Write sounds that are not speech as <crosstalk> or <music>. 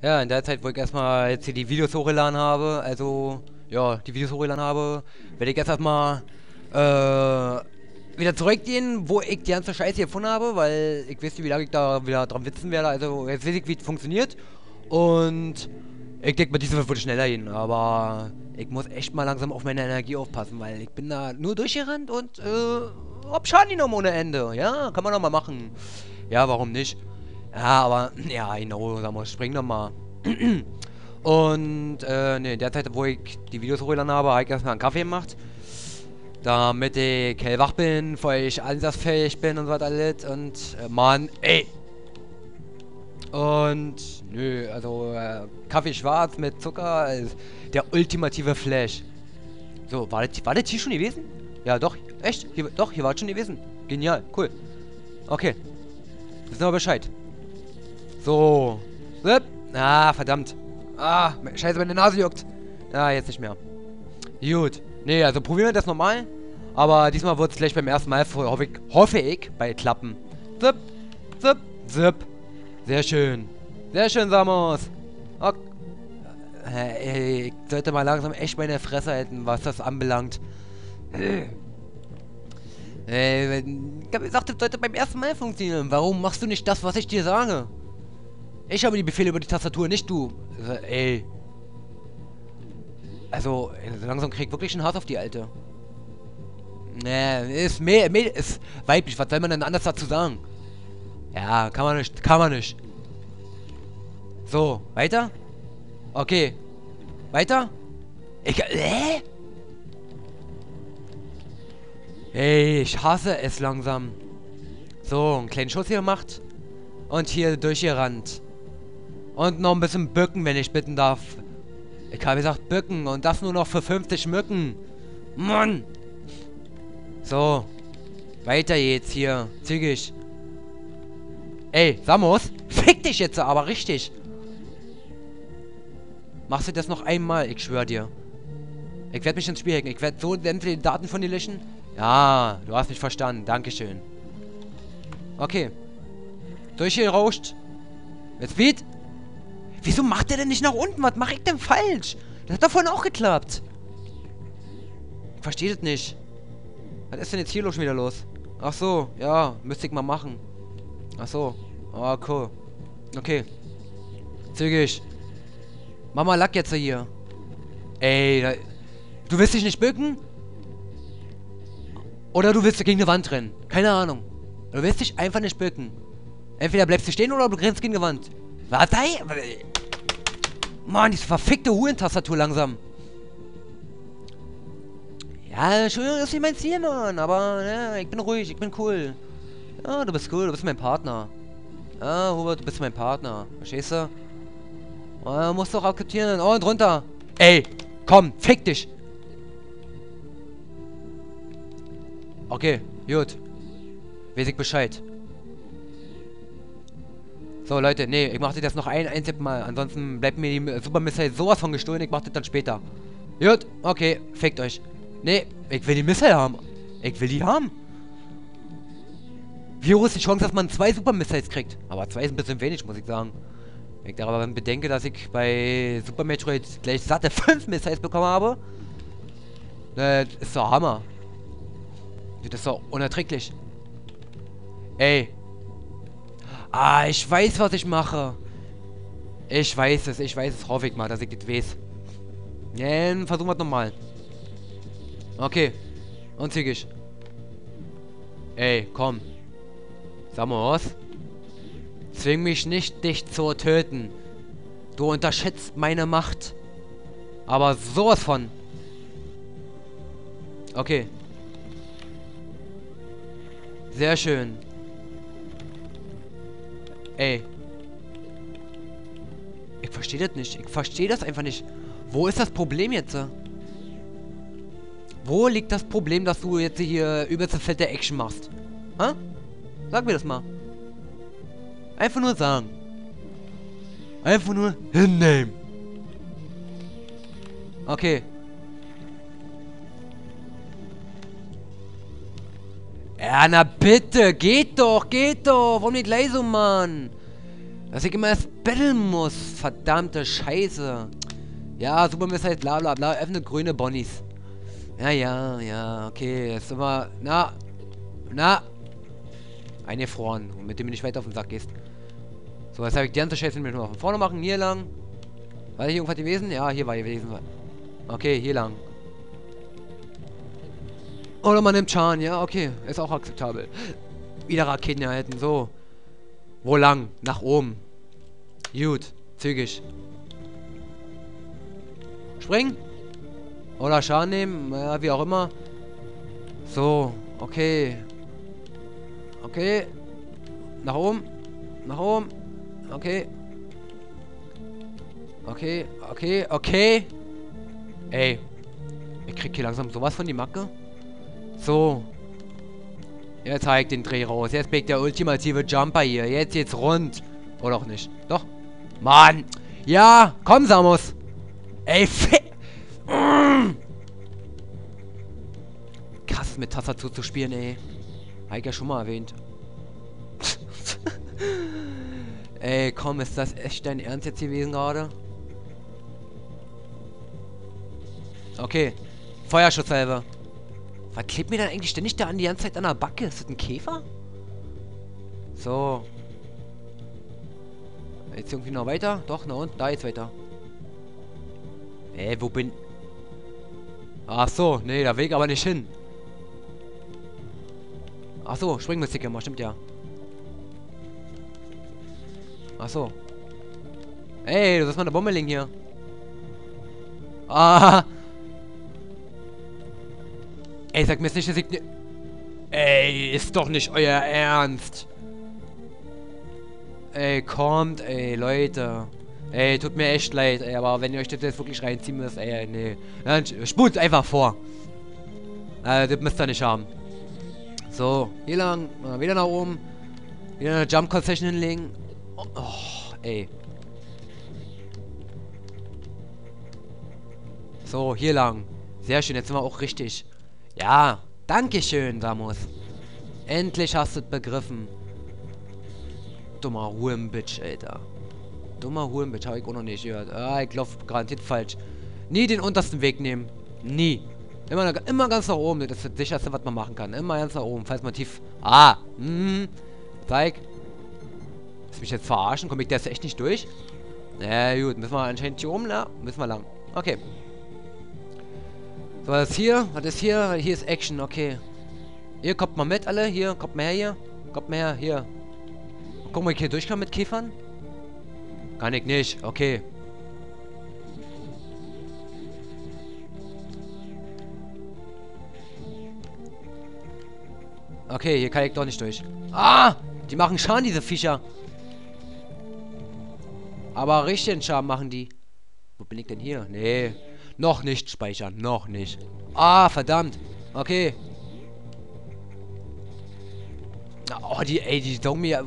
Ja, in der Zeit, wo ich erstmal jetzt hier die Videos hochgeladen habe, also, ja, die Videos hochgeladen habe, werde ich jetzt erstmal, äh, wieder zurückgehen, wo ich die ganze Scheiße gefunden habe, weil ich nicht, wie lange ich da wieder dran witzen werde, also jetzt weiß ich, wie es funktioniert. Und ich denke mal, diesmal wird schneller gehen, aber ich muss echt mal langsam auf meine Energie aufpassen, weil ich bin da nur durchgerannt und, äh, hab Schaden genommen ohne Ende. Ja, kann man doch mal machen. Ja, warum nicht? Ja, aber, ja, genau, sag mal, spring doch mal. <clears throat> Und, äh, ne, in der Zeit, wo ich die Videos hochgeladen habe, habe ich erstmal einen Kaffee gemacht. Damit ich hellwach bin, weil ich einsatzfähig bin und so was alles. Und, äh, Mann, ey! Und, nö, also, äh, Kaffee schwarz mit Zucker ist der ultimative Flash. So, war das, war das hier schon gewesen? Ja, doch, echt? Hier, doch, hier war es schon gewesen. Genial, cool. Okay. Wissen wir Bescheid. So. Ah, verdammt. Ah, scheiße, meine Nase juckt. Ah, jetzt nicht mehr. Gut. Nee, also probieren wir das nochmal. Aber diesmal wird es gleich beim ersten Mal, hoffe ich, hoffe ich, bei klappen. Zip, zip, zip. Sehr schön. Sehr schön, Samus. Okay. Ey, ich sollte mal langsam echt meine Fresse halten, was das anbelangt. Ey, ich hab gesagt, das sollte beim ersten Mal funktionieren. Warum machst du nicht das, was ich dir sage? Ich habe die Befehle über die Tastatur, nicht du. Also, ey. Also, langsam krieg ich wirklich einen Hass auf die Alte. Nee, ist mehr, mehr, ist weiblich. Was soll man denn anders dazu sagen? Ja, kann man nicht, kann man nicht. So, weiter? Okay. Weiter? Ich, äh? Ey, ich hasse es langsam. So, einen kleinen Schuss hier gemacht. Und hier durchgerannt. Und noch ein bisschen bücken, wenn ich bitten darf. Ich habe gesagt bücken und das nur noch für 50 Mücken. Mann! So. Weiter jetzt hier. Zügig. Ey, Samus. Fick dich jetzt aber richtig. Machst du das noch einmal, ich schwör dir. Ich werde mich ins Spiel hacken. Ich werde so sämtliche Daten von dir löschen. Ja, du hast mich verstanden. Dankeschön. Okay. Durchgerauscht. Mit Speed. Wieso macht der denn nicht nach unten? Was mache ich denn falsch? Das hat doch vorhin auch geklappt. Ich verstehe das nicht. Was ist denn jetzt hier los schon wieder los? Ach so, ja, müsste ich mal machen. Ach so. Oh, cool. Okay. Zügig. Mach mal Lack jetzt hier. Ey, da, du willst dich nicht bücken? Oder du willst gegen eine Wand rennen. Keine Ahnung. Du willst dich einfach nicht bücken. Entweder bleibst du stehen oder du rennst gegen eine Wand. Warte, Mann, diese verfickte Huren-Tastatur langsam. Ja, Entschuldigung, ist nicht mein Ziel, Mann. Aber, ja, ich bin ruhig, ich bin cool. Ja, du bist cool, du bist mein Partner. Ja, Hubert, du bist mein Partner. Verstehst du? Oh, musst doch akzeptieren. Oh, und runter. Ey, komm, fick dich. Okay, gut. Weiß ich Bescheid. So, Leute, nee, ich mache das noch ein einziges Mal. Ansonsten bleibt mir die Super Missile sowas von gestohlen. Ich mache das dann später. Gut, okay, fickt euch. Nee, ich will die Missile haben. Ich will die haben. Wie hoch ist die Chance, dass man zwei Super Missiles kriegt? Aber zwei ist ein bisschen wenig, muss ich sagen. Wenn ich darüber bedenke, dass ich bei Super Metroid gleich satte <laughs> fünf Missiles bekommen habe. Das ist doch Hammer. Das ist doch unerträglich. Ey. Ah, ich weiß, was ich mache. Ich weiß es, ich weiß es, hoffe ich mal, dass ich das weiß. Ja, versuchen wir es nochmal. Okay. Und zügig. Ey, komm. Samus. Zwing mich nicht, dich zu töten. Du unterschätzt meine Macht. Aber sowas von. Okay. Sehr schön. Ey. Ich verstehe das nicht. Ich verstehe das einfach nicht. Wo ist das Problem jetzt? Wo liegt das Problem, dass du jetzt hier übelste fette Action machst? Hä? Sag mir das mal. Einfach nur sagen. Einfach nur hinnehmen. Okay. Ja, na bitte, geht doch, geht doch. Warum nicht leise, Mann? Dass ich immer das betteln muss. Verdammte Scheiße. Ja, Super Missile, bla bla bla. Öffne grüne Bonnies. Ja, ja, ja, okay. Jetzt wir. Na. Na. Eingefroren. Mit dem du nicht weiter auf den Sack gehst. So, jetzt habe ich die ganze Scheiße mit von vorne machen. Hier lang. War hier irgendwas gewesen? Ja, hier war gewesen. Okay, hier lang. Oder man nimmt Chan, ja, okay. Ist auch akzeptabel. Wieder Raketen erhalten, so. Wo lang? Nach oben. Gut, zügig. Springen. Oder Schaden nehmen, ja, wie auch immer. So, okay. Okay. Nach oben. Nach oben. Okay. Okay, okay, okay. Ey. Ich krieg hier langsam sowas von die Macke. So. Jetzt zeigt den Dreh raus. Jetzt biegt der ultimative Jumper hier. Jetzt geht's rund. Oder auch nicht. Doch. Mann. Ja. Komm, Samus. Ey, mm. <sniffs> Krass, mit Tastatur zu spielen, ey. Habe ich ja schon mal erwähnt. <laughs> ey, komm, ist das echt dein Ernst jetzt gewesen gerade? Okay. Feuerschutzhalber. Was klebt mir denn eigentlich ständig da an die ganze Zeit an der Backe? Ist das ein Käfer? So. Jetzt irgendwie noch weiter? Doch, na und? Da jetzt weiter. Ey, wo bin... Ach so, nee, da Weg aber nicht hin. Ach so, Springmusik immer, stimmt ja. Ach so. Ey, du sollst mal eine Bombe legen hier. Ah, Ey, sag mir jetzt nicht, dass ich... Ey, ist doch nicht euer Ernst. Ey, kommt, ey, Leute. Ey, tut mir echt leid, ey, aber wenn ihr euch das jetzt wirklich reinziehen müsst, ey, nee. Dann spult einfach vor. Äh, das müsst ihr nicht haben. So, hier lang, wieder nach oben. Wieder eine Jump Concession hinlegen. Oh, ey. So, hier lang. Sehr schön, jetzt sind wir auch richtig. Ja, danke schön, Samus. Endlich hast du es begriffen. Dummer Hurenbitch, Alter. Dummer Hurenbitch, habe ich auch noch nicht gehört. Ah, ich glaube garantiert falsch. Nie den untersten Weg nehmen. Nie. Immer, immer ganz nach oben. Das ist das sicherste, was man machen kann. Immer ganz nach oben, falls man tief... Ah, hm. Zeig. Willst mich jetzt verarschen? Komme ich da jetzt echt nicht durch? Na ja, gut, müssen wir anscheinend hier oben, ne? Müssen wir lang. Okay. Was ist hier? Was ist hier? Hier ist Action, okay. Hier, kommt mal mit, alle. Hier, kommt mal her, hier. Kommt mal her, hier. Gucken, ob ich hier durchkomme mit Käfern. Kann ich nicht, okay. Okay, hier kann ich doch nicht durch. Ah! Die machen Schaden, diese Viecher. Aber richtigen Schaden machen die. Wo bin ich denn hier? Nee. Noch nicht speichern. Noch nicht. Ah, verdammt. Okay. Oh, die, ey, die saugen mir